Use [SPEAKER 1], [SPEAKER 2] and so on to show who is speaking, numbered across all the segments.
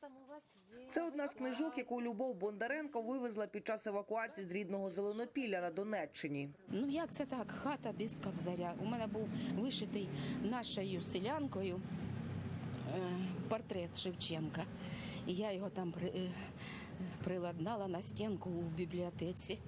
[SPEAKER 1] там у вас є?
[SPEAKER 2] Це одна з книжок, яку Любов Бондаренко вивезла під час евакуації з рідного Зеленопілля на Донеччині.
[SPEAKER 3] Ну як це так? Хата без кабзаря. У мене був вишитий нашою селянкою е, портрет Шевченка. І я його там при, е, приладнала на стінку у бібліотеці.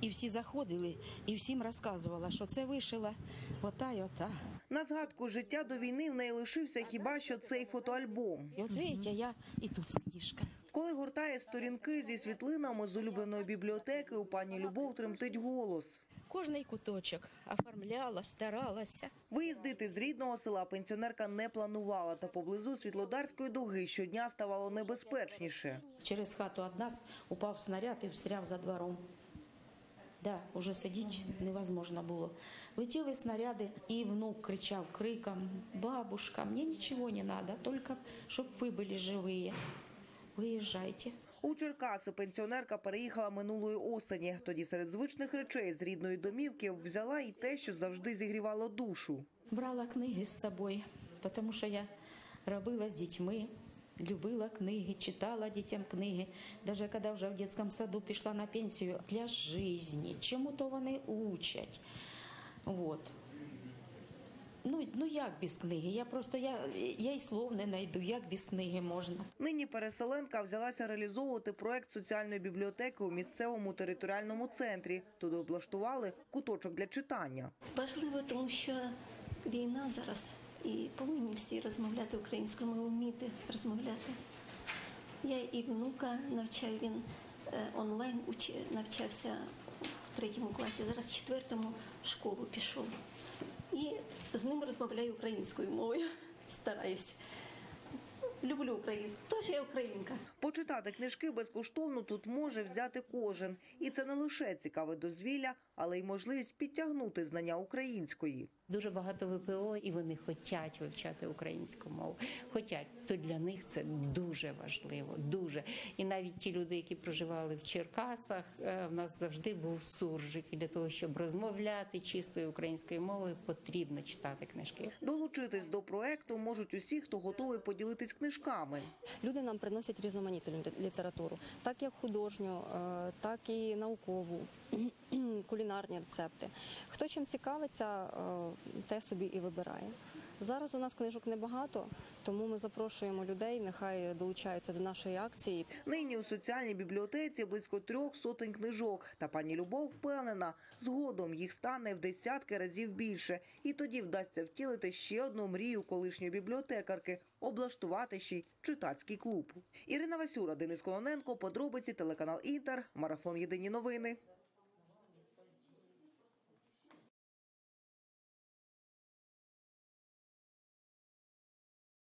[SPEAKER 3] І всі заходили, і всім розказувала, що це вишила ота й ота.
[SPEAKER 2] На згадку життя до війни в неї лишився хіба що цей фотоальбом.
[SPEAKER 3] І от бачите, я і тут книжка.
[SPEAKER 2] Коли гортає сторінки зі світлинами з улюбленої бібліотеки, у пані Любов тремтить голос.
[SPEAKER 3] Кожний куточок оформляла, старалася.
[SPEAKER 2] Виїздити з рідного села пенсіонерка не планувала, та поблизу Світлодарської дуги щодня ставало небезпечніше.
[SPEAKER 3] Через хату від нас упав снаряд і встряв за двором. Да, уже сидіти невозможно було. Летіли снаряди, і внук кричав криком: бабушка, мені нічого не треба, тільки щоб ви були живі. Виїжджайте.
[SPEAKER 2] У Черкаси пенсіонерка переїхала минулої осені. Тоді серед звичних речей з рідної домівки взяла і те, що завжди зігрівало душу.
[SPEAKER 3] Брала книги з собою, тому що я робила з дітьми, любила книги, читала дітям книги. Навіть коли вже в дитячому саду пішла на пенсію для життя, чому-то вони учать. Вот. Ну, як без книги? Я просто я, я й слов не знайду, як без книги можна.
[SPEAKER 2] Нині переселенка взялася реалізовувати проект соціальної бібліотеки у місцевому територіальному центрі. Туди облаштували куточок для читання.
[SPEAKER 4] Важливо, тому що війна зараз і повинні всі розмовляти українською мовою, вміти розмовляти. Я і внука навчаю, він е, онлайн навчався в третьому класі, зараз в четвертому в школу пішов. І з ним розмовляю українською мовою, стараюсь. Люблю українську, тож я українка.
[SPEAKER 2] Почитати книжки безкоштовно тут може взяти кожен. І це не лише цікаве дозвілля, але й можливість підтягнути знання української.
[SPEAKER 5] Дуже багато ВПО, і вони хочуть вивчати українську мову. Хотять, то для них це дуже важливо. Дуже і навіть ті люди, які проживали в Черкасах, е, в нас завжди був суржик. І для того, щоб розмовляти чистою українською мовою, потрібно читати книжки.
[SPEAKER 2] Долучитись до проекту можуть усі, хто готовий поділитись книжками.
[SPEAKER 1] Люди нам приносять різноманітну лі- літературу, так як художню, е, так і наукову, кулінарні рецепти. Хто чим цікавиться, е, те собі і вибирає. Зараз у нас книжок небагато, тому ми запрошуємо людей, нехай долучаються до нашої акції.
[SPEAKER 2] Нині у соціальній бібліотеці близько трьох сотень книжок. Та пані Любов впевнена, згодом їх стане в десятки разів більше, і тоді вдасться втілити ще одну мрію колишньої бібліотекарки облаштувати ще й читацький клуб. Ірина Васюра, Денис Кононенко, подробиці телеканал Інтер, марафон Єдині новини.